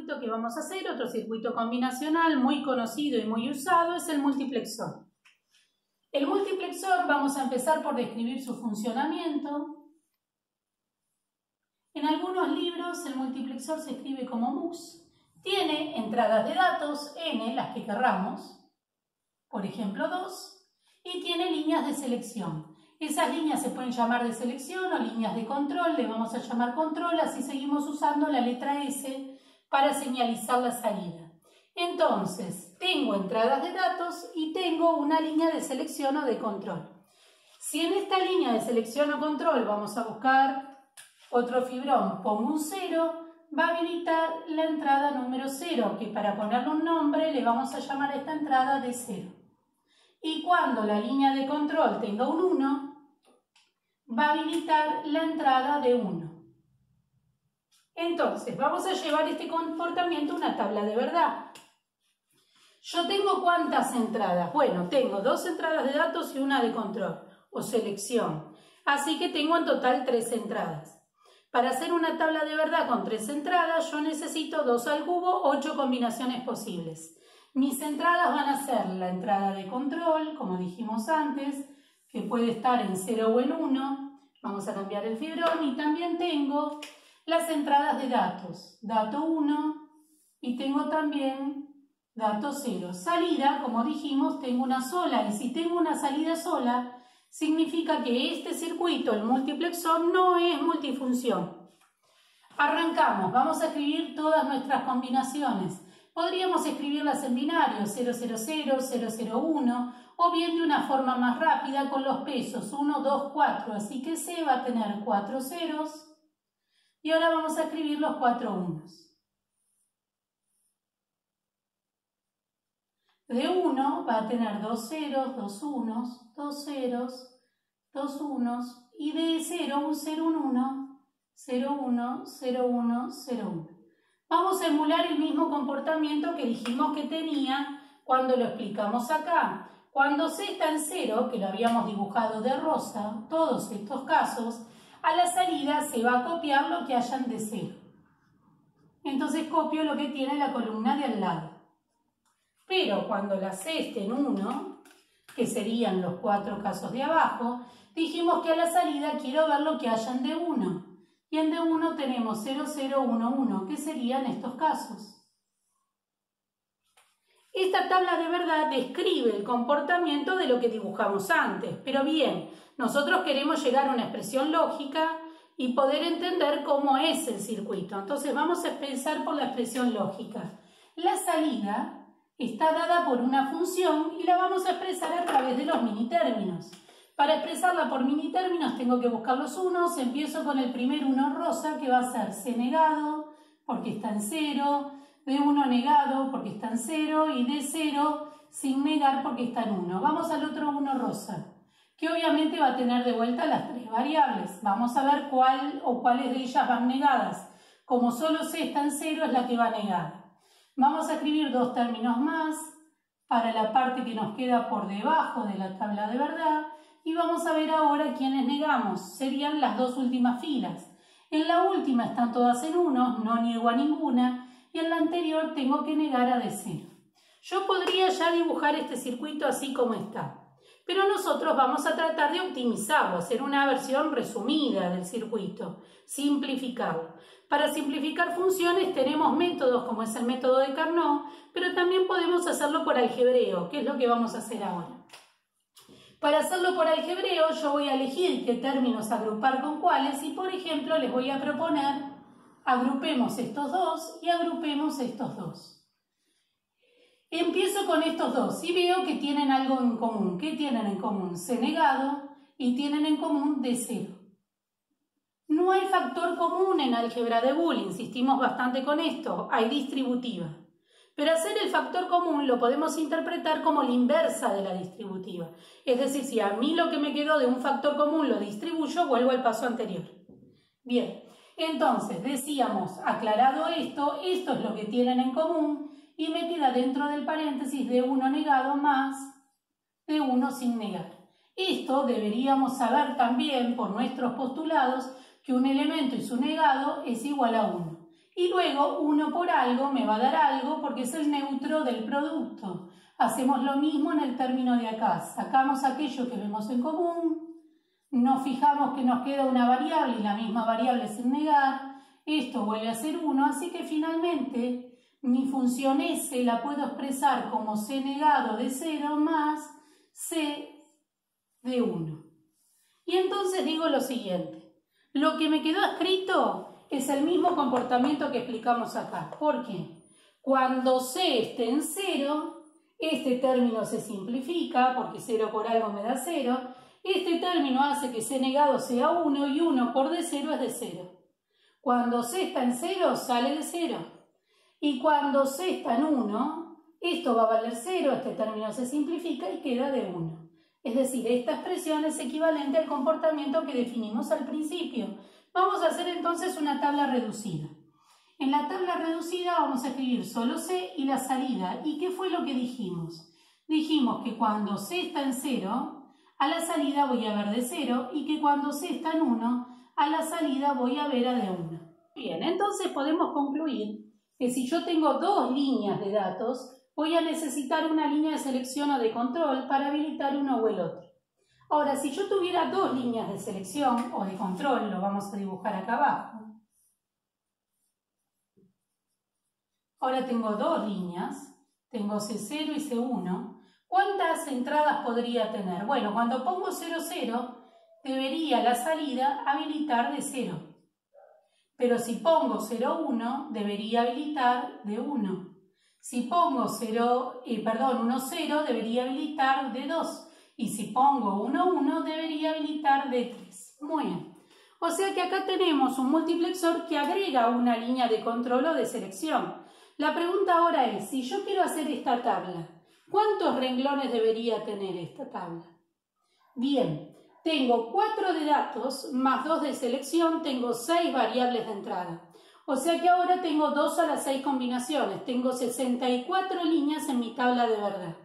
circuito que vamos a hacer, otro circuito combinacional muy conocido y muy usado, es el multiplexor. El multiplexor vamos a empezar por describir su funcionamiento. En algunos libros el multiplexor se escribe como MUX. Tiene entradas de datos, n, las que querramos, por ejemplo 2, y tiene líneas de selección. Esas líneas se pueden llamar de selección o líneas de control, le vamos a llamar control, así seguimos usando la letra S para señalizar la salida. Entonces, tengo entradas de datos y tengo una línea de selección o de control. Si en esta línea de selección o control vamos a buscar otro fibrón, pongo un 0, va a habilitar la entrada número 0, que para ponerle un nombre le vamos a llamar a esta entrada de 0. Y cuando la línea de control tenga un 1, va a habilitar la entrada de 1. Entonces, vamos a llevar este comportamiento a una tabla de verdad. ¿Yo tengo cuántas entradas? Bueno, tengo dos entradas de datos y una de control o selección. Así que tengo en total tres entradas. Para hacer una tabla de verdad con tres entradas, yo necesito 2 al cubo, 8 combinaciones posibles. Mis entradas van a ser la entrada de control, como dijimos antes, que puede estar en 0 o en 1. Vamos a cambiar el fibrón y también tengo las entradas de datos. Dato 1 y tengo también dato 0. Salida, como dijimos, tengo una sola y si tengo una salida sola, significa que este circuito, el multiplexor, no es multifunción. Arrancamos, vamos a escribir todas nuestras combinaciones. Podríamos escribirlas en binario 000, 001 o bien de una forma más rápida con los pesos 1, 2, 4. Así que C va a tener 4 ceros y ahora vamos a escribir los 4 unos. De 1 va a tener 2 ceros, 2 unos, 2 ceros, 2 unos y de 0 un 0, un 1, 0, 1, 0, 1, 0, 1. Vamos a emular el mismo comportamiento que dijimos que tenía cuando lo explicamos acá. Cuando C está en cero, que lo habíamos dibujado de rosa, todos estos casos, a la salida se va a copiar lo que hayan de cero. Entonces copio lo que tiene la columna de al lado. Pero cuando la C esté en 1, que serían los cuatro casos de abajo, dijimos que a la salida quiero ver lo que hayan de 1. Y en de 1 tenemos 0, 0, 1, 1, que serían estos casos. Esta tabla de verdad describe el comportamiento de lo que dibujamos antes, pero bien, nosotros queremos llegar a una expresión lógica y poder entender cómo es el circuito. Entonces vamos a empezar por la expresión lógica. La salida está dada por una función y la vamos a expresar a través de los mini términos. Para expresarla por mini términos tengo que buscar los unos. Empiezo con el primer uno rosa que va a ser c negado porque está en cero, de 1 negado porque está en 0 y de 0 sin negar porque está en 1. Vamos al otro 1 rosa, que obviamente va a tener de vuelta las tres variables. Vamos a ver cuál o cuáles de ellas van negadas. Como solo C está en 0 es la que va negada. Vamos a escribir dos términos más para la parte que nos queda por debajo de la tabla de verdad y vamos a ver ahora quiénes negamos. Serían las dos últimas filas. En la última están todas en 1, no niego a ninguna, y en la anterior tengo que negar a decir. Yo podría ya dibujar este circuito así como está, pero nosotros vamos a tratar de optimizarlo, hacer una versión resumida del circuito, simplificarlo. Para simplificar funciones tenemos métodos como es el método de Carnot, pero también podemos hacerlo por algebreo, que es lo que vamos a hacer ahora. Para hacerlo por algebreo yo voy a elegir qué términos agrupar con cuáles y por ejemplo les voy a proponer agrupemos estos dos y agrupemos estos dos. Empiezo con estos dos y veo que tienen algo en común. ¿Qué tienen en común? C negado y tienen en común D cero. No hay factor común en álgebra de Boole, insistimos bastante con esto, hay distributiva. Pero hacer el factor común lo podemos interpretar como la inversa de la distributiva. Es decir, si a mí lo que me quedó de un factor común lo distribuyo, vuelvo al paso anterior. Bien, entonces, decíamos, aclarado esto, esto es lo que tienen en común y me queda dentro del paréntesis de 1 negado más de 1 sin negar. Esto deberíamos saber también por nuestros postulados que un elemento y su negado es igual a 1. Y luego 1 por algo me va a dar algo porque es el neutro del producto. Hacemos lo mismo en el término de acá. Sacamos aquello que vemos en común, nos fijamos que nos queda una variable y la misma variable sin negar. Esto vuelve a ser 1, así que finalmente mi función S la puedo expresar como C negado de 0 más C de 1. Y entonces digo lo siguiente. Lo que me quedó escrito es el mismo comportamiento que explicamos acá. ¿Por qué? Cuando C esté en 0, este término se simplifica, porque 0 por algo me da 0. Este término hace que C negado sea 1 y 1 por D 0 es de 0. Cuando C está en 0, sale de 0. Y cuando C está en 1, esto va a valer 0, este término se simplifica y queda de 1. Es decir, esta expresión es equivalente al comportamiento que definimos al principio. Vamos a hacer entonces una tabla reducida. En la tabla reducida vamos a escribir solo C y la salida. ¿Y qué fue lo que dijimos? Dijimos que cuando C está en 0, a la salida voy a ver de 0 y que cuando C está en 1, a la salida voy a ver a de 1. Bien, entonces podemos concluir que si yo tengo dos líneas de datos, voy a necesitar una línea de selección o de control para habilitar uno o el otro. Ahora, si yo tuviera dos líneas de selección o de control, lo vamos a dibujar acá abajo. Ahora tengo dos líneas, tengo C0 y C1. ¿Cuántas entradas podría tener? Bueno, cuando pongo 0, 0, debería la salida habilitar de 0. Pero si pongo 0, 1, debería habilitar de 1. Si pongo 0, eh, perdón, 1, 0, debería habilitar de 2. Y si pongo 1, 1, debería habilitar de 3. Muy bien. O sea que acá tenemos un multiplexor que agrega una línea de control o de selección. La pregunta ahora es, si yo quiero hacer esta tabla, ¿cuántos renglones debería tener esta tabla? Bien, tengo 4 de datos más 2 de selección, tengo 6 variables de entrada. O sea que ahora tengo 2 a las 6 combinaciones, tengo 64 líneas en mi tabla de verdad.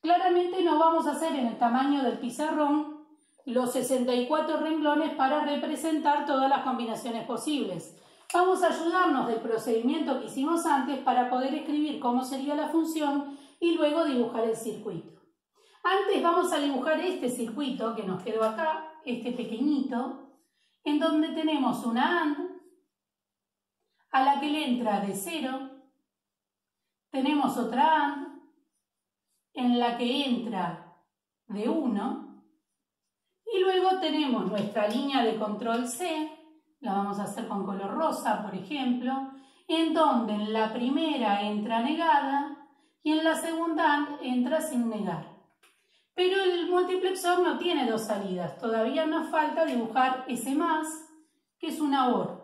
Claramente no vamos a hacer en el tamaño del pizarrón los 64 renglones para representar todas las combinaciones posibles. Vamos a ayudarnos del procedimiento que hicimos antes para poder escribir cómo sería la función y luego dibujar el circuito. Antes vamos a dibujar este circuito que nos quedó acá, este pequeñito, en donde tenemos una AND a la que le entra de 0, tenemos otra AND en la que entra de 1 y luego tenemos nuestra línea de control C, la vamos a hacer con color rosa, por ejemplo, en donde en la primera entra negada y en la segunda AND entra sin negar. Pero el multiplexor no tiene dos salidas, todavía nos falta dibujar ese más, que es una OR.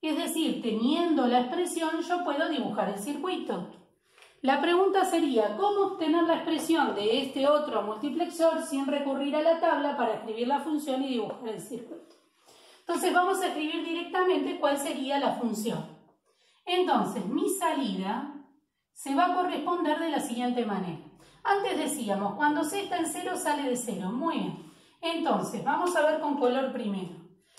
Es decir, teniendo la expresión yo puedo dibujar el circuito. La pregunta sería, ¿cómo obtener la expresión de este otro multiplexor sin recurrir a la tabla para escribir la función y dibujar el circuito? Entonces vamos a escribir directamente cuál sería la función. Entonces, mi salida se va a corresponder de la siguiente manera. Antes decíamos, cuando C está en 0 sale de 0. Muy bien. Entonces, vamos a ver con color primero.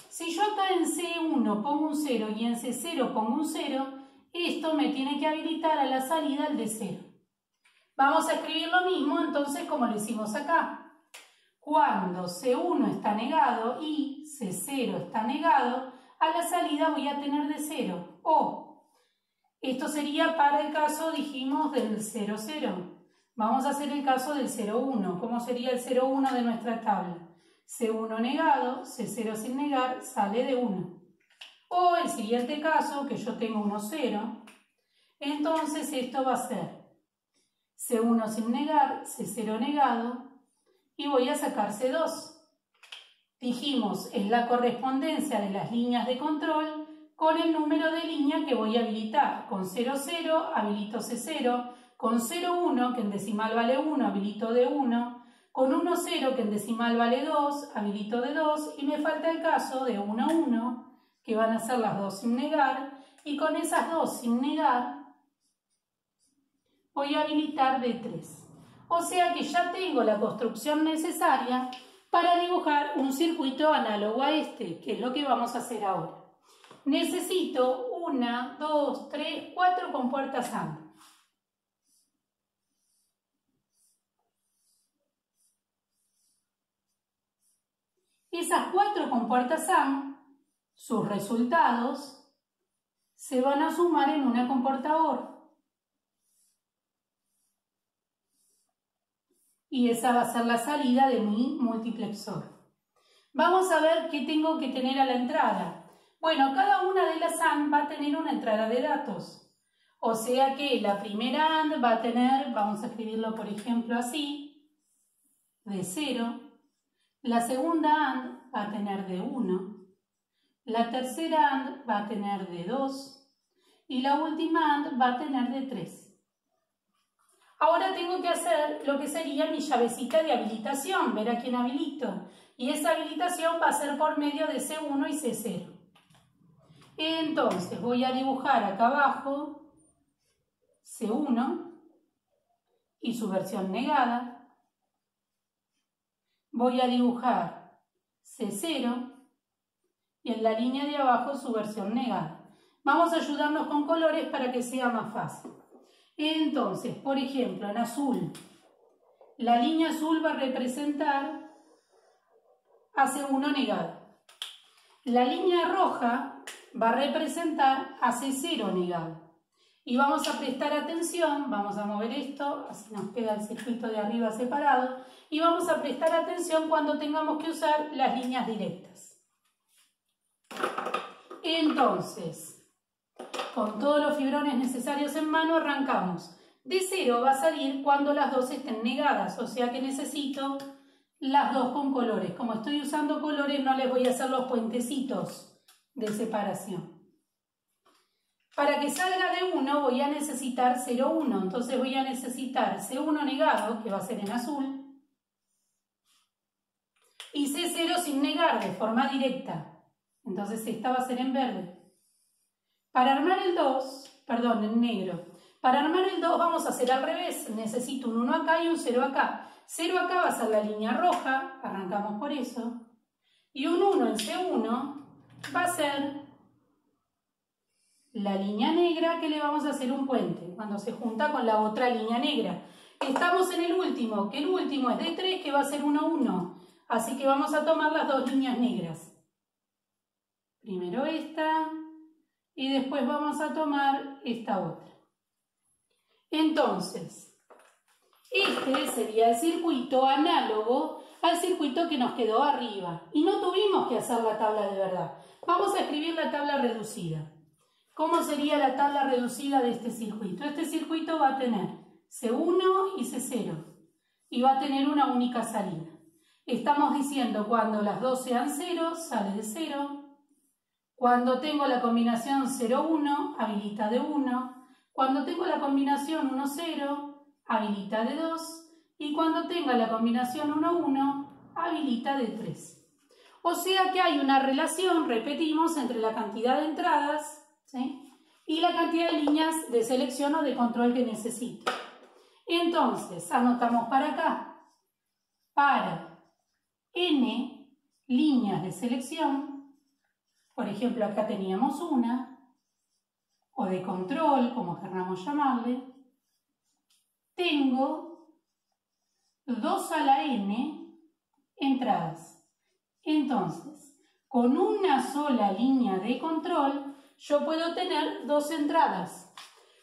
Si yo acá en C1 pongo un 0 y en C0 pongo un 0, esto me tiene que habilitar a la salida el de 0. Vamos a escribir lo mismo entonces como lo hicimos acá. Cuando C1 está negado y C0 está negado, a la salida voy a tener de 0. O, esto sería para el caso, dijimos, del 0, 0. Vamos a hacer el caso del 0, 1. ¿Cómo sería el 0, 1 de nuestra tabla? C1 negado, C0 sin negar, sale de 1. O el siguiente caso, que yo tengo 1, 0, entonces esto va a ser C1 sin negar, C0 negado, y voy a sacar C2. Dijimos, es la correspondencia de las líneas de control con el número de línea que voy a habilitar. Con 0, 0 habilito C0, con 0, 1, que en decimal vale 1, habilito de 1, con 1, 0, que en decimal vale 2, habilito de 2 y me falta el caso de 1, 1, que van a ser las dos sin negar. Y con esas dos sin negar, voy a habilitar de 3. O sea que ya tengo la construcción necesaria para dibujar un circuito análogo a este, que es lo que vamos a hacer ahora. Necesito una, dos, tres, cuatro compuertas AND. Esas cuatro compuertas AND, sus resultados, se van a sumar en una comportador. Y esa va a ser la salida de mi multiplexor. Vamos a ver qué tengo que tener a la entrada. Bueno, cada una de las AND va a tener una entrada de datos. O sea que la primera AND va a tener, vamos a escribirlo por ejemplo así, de 0. La segunda AND va a tener de 1. La tercera AND va a tener de 2. Y la última AND va a tener de 3. Ahora tengo que hacer lo que sería mi llavecita de habilitación, ver a quién habilito. Y esa habilitación va a ser por medio de C1 y C0. Entonces voy a dibujar acá abajo C1 y su versión negada. Voy a dibujar C0 y en la línea de abajo su versión negada. Vamos a ayudarnos con colores para que sea más fácil. Entonces, por ejemplo, en azul, la línea azul va a representar a C1 negado. La línea roja va a representar a C0 negado. Y vamos a prestar atención, vamos a mover esto, así nos queda el circuito de arriba separado, y vamos a prestar atención cuando tengamos que usar las líneas directas. Entonces, con todos los fibrones necesarios en mano arrancamos. De cero va a salir cuando las dos estén negadas, o sea que necesito las dos con colores. Como estoy usando colores no les voy a hacer los puentecitos de separación. Para que salga de 1 voy a necesitar 0,1, entonces voy a necesitar C1 negado, que va a ser en azul, y C0 sin negar, de forma directa. Entonces esta va a ser en verde. Para armar el 2, perdón, en negro, para armar el 2 vamos a hacer al revés. Necesito un 1 acá y un 0 acá. 0 acá va a ser la línea roja, arrancamos por eso. Y un 1 en C1 va a ser la línea negra que le vamos a hacer un puente, cuando se junta con la otra línea negra. Estamos en el último, que el último es de 3, que va a ser 1, 1. Así que vamos a tomar las dos líneas negras. Primero esta, y después vamos a tomar esta otra. Entonces, este sería el circuito análogo al circuito que nos quedó arriba y no tuvimos que hacer la tabla de verdad. Vamos a escribir la tabla reducida. ¿Cómo sería la tabla reducida de este circuito? Este circuito va a tener C1 y C0 y va a tener una única salida. Estamos diciendo cuando las dos sean 0, sale de 0, cuando tengo la combinación 0,1, habilita de 1. Cuando tengo la combinación 1,0, habilita de 2. Y cuando tenga la combinación 1,1, habilita de 3. O sea que hay una relación, repetimos, entre la cantidad de entradas y la cantidad de líneas de selección o de control que necesito. Entonces, anotamos para acá. Para n líneas de selección, por ejemplo, acá teníamos una, o de control, como queramos llamarle. Tengo 2 a la n entradas. Entonces, con una sola línea de control, yo puedo tener dos entradas.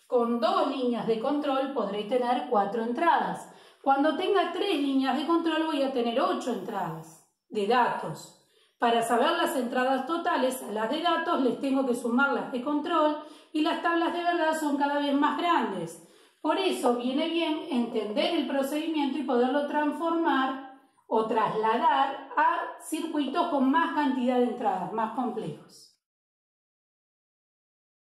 Con dos líneas de control podré tener cuatro entradas. Cuando tenga tres líneas de control voy a tener ocho entradas de datos. Para saber las entradas totales a las de datos les tengo que sumar las de control y las tablas de verdad son cada vez más grandes. Por eso viene bien entender el procedimiento y poderlo transformar o trasladar a circuitos con más cantidad de entradas, más complejos.